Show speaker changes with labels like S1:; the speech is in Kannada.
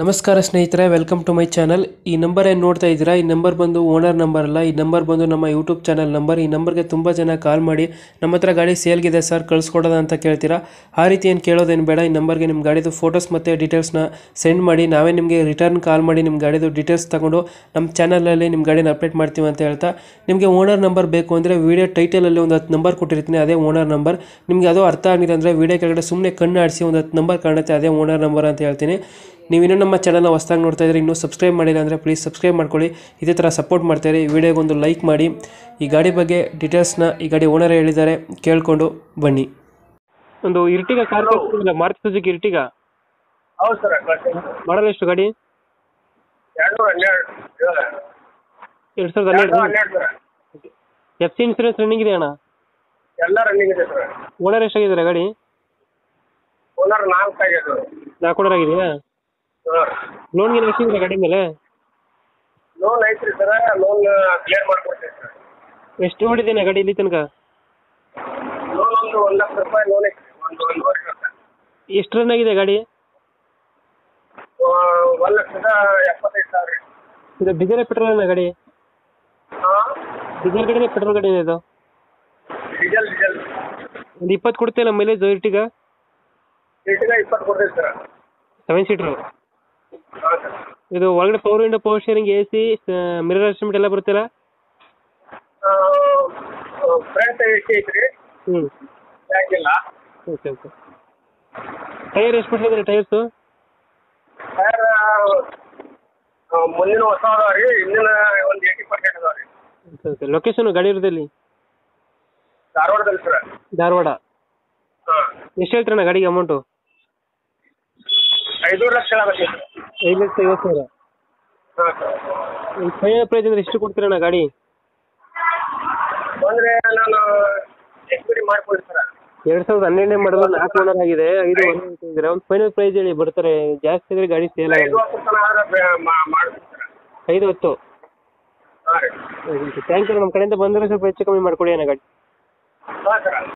S1: ನಮಸ್ಕಾರ ಸ್ನೇಹಿತರೆ ವೆಲ್ಕಮ್ ಟು ಮೈ ಚಾನಲ್ ಈ ನಂಬರ್ ಏನು ನೋಡ್ತಾ ಇದ್ದೀರಾ? ಈ ನಂಬರ್ ಬಂದು ಓನರ್ ನಂಬರ್ ಅಲ್ಲ. ಈ ನಂಬರ್ ಬಂದು ನಮ್ಮ ಯೂಟ್ಯೂಬ್ ಚಾನಲ್ ನಂಬರ್ ಈ ನಂಬರ್ಗೆ ತುಂಬ ಜನ ಕಾಲ್ ಮಾಡಿ, ನಮ್ಮ ಹತ್ರ ಗಾಡಿ ಸೇಲ್ಗಿದೆ ಸರ್ ಕಳಿಸ್ಕೊಡೋದ ಅಂತ ಕೇಳ್ತೀರಾ? ಆ ರೀತಿ ಏನು ಕೇಳೋದೇನು ಬೇಡ. ಈ ನಂಬರ್ಗೆ ನಿಮ್ಮ ಗಾಡಿದು ಫೋಟೋಸ್ ಮತ್ತು ಡೀಟೇಲ್ಸ್ನ ಸೆಂಡ್ ಮಾಡಿ. ನಾವೇ ನಿಮಗೆ ರಿಟರ್ನ್ ಕಾಲ್ ಮಾಡಿ ನಿಮ್ಮ ಗಾಡಿದು ಡೀಟೇಲ್ಸ್ ತಗೊಂಡು ನಮ್ಮ ಚಾನಲಲ್ಲಿ ನಿಮ್ಮ ಗಾಡಿನ ಅಪ್ಡೇಟ್ ಮಾಡ್ತೀವಿ ಅಂತ ಹೇಳ್ತಾ, ನಿಮಗೆ ಓನರ್ ನಂಬರ್ ಬೇಕು ಅಂದರೆ ವೀಡಿಯೋ ಟೈಟಲಲ್ಲಿ ಒಂದು ಹತ್ತು ನಂಬರ್ ಕೊಟ್ಟಿರ್ತೀನಿ, ಅದೇ ಓನರ್ ನಂಬರ್ ನಿಮಗೆ ಅದು ಅರ್ಥ ಆಗಿದೆ ಅಂದರೆ ವೀಡಿಯೋ ಕೆಳಗಡೆ ಸುಮ್ಮನೆ ಕಣ್ಣು ಆಡಿಸಿ ಒಂದು ಹತ್ತು ನಂಬರ್ ಕಾಣುತ್ತೆ, ಅದೇ ಓನರ್ ನಂಬರ್ ಅಂತ ಹೇಳ್ತೀನಿ. ನೀವು ಇನ್ನೂ ನಮ್ಮ ಚಾನಲ್ನ ಹೊಸ್ದಾಗಿ ನೋಡ್ತಾ ಇದ್ರೆ ಇನ್ನೂ ಸಬ್ಸ್ಕ್ರೈಬ್ ಮಾಡಿಲ್ಲ ಅಂದರೆ ಪ್ಲೀಸ್ ಸಬ್ಸ್ಕ್ರೈಬ್ ಮಾಡ್ಕೊಳ್ಳಿ. ಇದೇ ಥರ ಸಪೋರ್ಟ್ ಮಾಡ್ತಾರೆ ಈ ವಿಡಿಯೋಗೆ ಒಂದು ಲೈಕ್ ಮಾಡಿ. ಈ ಗಾಡಿ ಬಗ್ಗೆ ಡೀಟೇಲ್ಸ್ನ ಈ ಗಾಡಿ ಓನರ್ ಹೇಳಿದ್ದಾರೆ. ಕೇಳಿಕೊಂಡು ಬನ್ನಿ. ಒಂದು Ertiga car Maruti Suzuki Ertiga?
S2: ಹೌದು ಸರ್ ಕಳ್ಸಿ
S1: ಮಾಡಲ್ ಎಷ್ಟು ಗಾಡಿ?
S2: ಎರಡು ನೂರ ಹನ್ನೆರಡು
S1: ಎರಡು ಸಾವಿರದ
S2: ಎರಡು
S1: ಹನ್ನೆರಡು.
S2: ನೂರ ಹನ್ನೆರಡು sir.
S1: F C insurance running ಇದೆ ಅಣ್ಣ?
S2: ಎಲ್ಲ ರನ್ನಿಂಗ್ ಇದೆ ಸರ್.
S1: ಓನರ್ ಎಷ್ಟಾಗಿದ್ದಾರೆ ಗಾಡಿ?
S2: ಓನರ್ ನಾಲ್ಕು ಆಗಿದೆ
S1: ನಾಲ್ಕು ಓನರ್ ಆಗಿದೆಯಾ?
S2: ಹಾಂ.
S1: ಲೋನ್ಗೆ ಎಷ್ಟಿದೆ ಗಾಡಿ ಮೇಲೆ?
S2: ಲೋನ್ ಐತ್ರಿ ಸರ ಲೋನ್ ಕ್ಲಿಯರ್ ಮಾಡ್ಕೊಡ್ತೀವಿ ಸರ್
S1: ಎಷ್ಟು ನೋಡಿದ್ದೇನೆ ಗಾಡಿ ಇಲ್ಲಿ ತನಕ?
S2: ಲೋನ್ ಒಂದು ಒಂದು ಲಕ್ಷ ರೂಪಾಯಿ ಲೋನ್ ಐತ್ರಿ. ಒಂದು
S1: ಎಷ್ಟು ರನ್ ಆಗಿದೆ ಗಾಡಿ?
S2: ಒಂದು ಲಕ್ಷದ ಎಪ್ಪತ್ತೈದು ಸಾವಿರ
S1: ಇದು ಡೀಸೆಲ್ ಪೆಟ್ರೋಲ್ ಗಾಡಿ?
S2: ಹಾಂ.
S1: ಡೀಸೆಲ್ ಗಾಡಿನೇ ಪೆಟ್ರೋಲ್ ಗಾಡಿ ಇದು?
S2: ಡೀಸೆಲ್ ಡೀಸೆಲ್
S1: ಒಂದು ಇಪ್ಪತ್ತು ಕೊಡ್ತೇನೆ ಮೈಲೇಜ್ ಇರ್ಟಿಗ
S2: ಸೀಟಿಗೆ ಇಪ್ಪತ್ತು ಕೊಡ್ತೀವಿ ಸರ್
S1: ಸೆವೆನ್ ಸೀಟ್ರು ಇದು ಒಳಗಡೆ power window power steering A C mirror ಅಸ್ಟಿಮೇಟ್ ಎಲ್ಲ ಬರುತ್ತಲ್ಲ?
S2: ಫ್ರಂಟ್ ಏಸಿ ಐತ್ರಿ. ಹ್ಞೂ ಬ್ಯಾಕ್ ಇಲ್ಲ.
S1: Okay okay. ಟೈರ್ ಎಷ್ಟು ಪರ್ಸೆಂಟ್ ಟೈರ್ಸು
S2: ಟೈರ್ ಮುಂದಿನ ಹೊಸ ಅದಾವ ರೀ ಹಿಂದಿನ ಒಂದು ಏಯ್ಟಿ ಪರ್ಸೆಂಟ್ ಅದಾವ ರೀ
S1: ಓಕೆ ಓಕೆ. ಲೊಕೇಶನ್ ಗಾಡಿ ಇರೋದಲ್ಲಿ
S2: ಧಾರವಾಡದಲ್ಲಿ ಸರ್.
S1: ಧಾರವಾಡ.
S2: ಹಾಂ.
S1: ಎಷ್ಟು ಹೇಳ್ತೀರಣ್ಣ ಗಾಡಿಗೆ ಅಮೌಂಟು
S2: ಐದೂರು ಲಕ್ಷ ಆಗುತ್ತೆ
S1: ಐದು ಲಕ್ಷ ಐವತ್ತು ಸಾವಿರ.
S2: ಹಾಂ. ಸರ್
S1: ಫೈನಲ್ ಪ್ರೈಸ್ ಅಂದ್ರೆ ಎಷ್ಟು ಕೊಡ್ತೀರಣ್ಣ ಗಾಡಿ?
S2: ಅಂದರೆ ನಾನು ಎಕ್ಸ್ಪೈರಿ ಮಾಡ್ಕೊಡಿ ಸರ್.
S1: ಎರಡು ಸಾವಿರದ ಹನ್ನೆರಡನೇ ಮಾಡಲು ನಾಲ್ಕು ಓನರ್ ಆಗಿದೆ. ಐದು ಇದ್ರೆ ಒಂದು ಫೈನಲ್ ಪ್ರೈಸ್ ಹೇಳಿ ಬರ್ತಾರೆ. ಜಾಸ್ತಿ ಇದ್ರೆ ಗಾಡಿ ಸೇಲ್
S2: ಐದು
S1: ಆಗುತ್ತೆ
S2: ವರ್ಷ ತನಕ ಆದ್ರೆ ಮಾಡ್ತೀನಿ ಸರ್.
S1: ಐದು ಹತ್ತು.
S2: ಹಾಂ ರೀ.
S1: ಥ್ಯಾಂಕ್ ಯು ನಮ್ಮ ಕಡೆಯಿಂದ ಬಂದರೆ ಸ್ವಲ್ಪ ಹೆಚ್ಚು ಕಮ್ಮಿ ಮಾಡಿಕೊಡಿ ಅಣ್ಣ ಗಾಡಿ.
S2: ಹಾಂ ಸರ್.